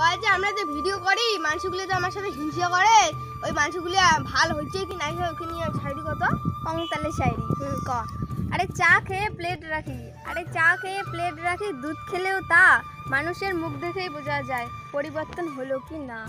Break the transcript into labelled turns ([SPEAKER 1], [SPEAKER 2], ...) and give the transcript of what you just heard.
[SPEAKER 1] কয় যে আমরা যে ভিডিও করি, মানুষগুলো যে আমার সাথে হিংসা করে, ওই মানুষগুলো ভালো হচ্ছে কি নাই ওকে নিয়ে শাড়ি কত?
[SPEAKER 2] অংতালে শায়রি
[SPEAKER 1] ক।
[SPEAKER 2] আরে চা খেয়ে প্লেট রাখি। আরে চা খেয়ে প্লেট রাখি, দুধ খেলেও তা মানুষের মুখ দেখেই বোঝা যায়, পরিবর্তন হলো কি না।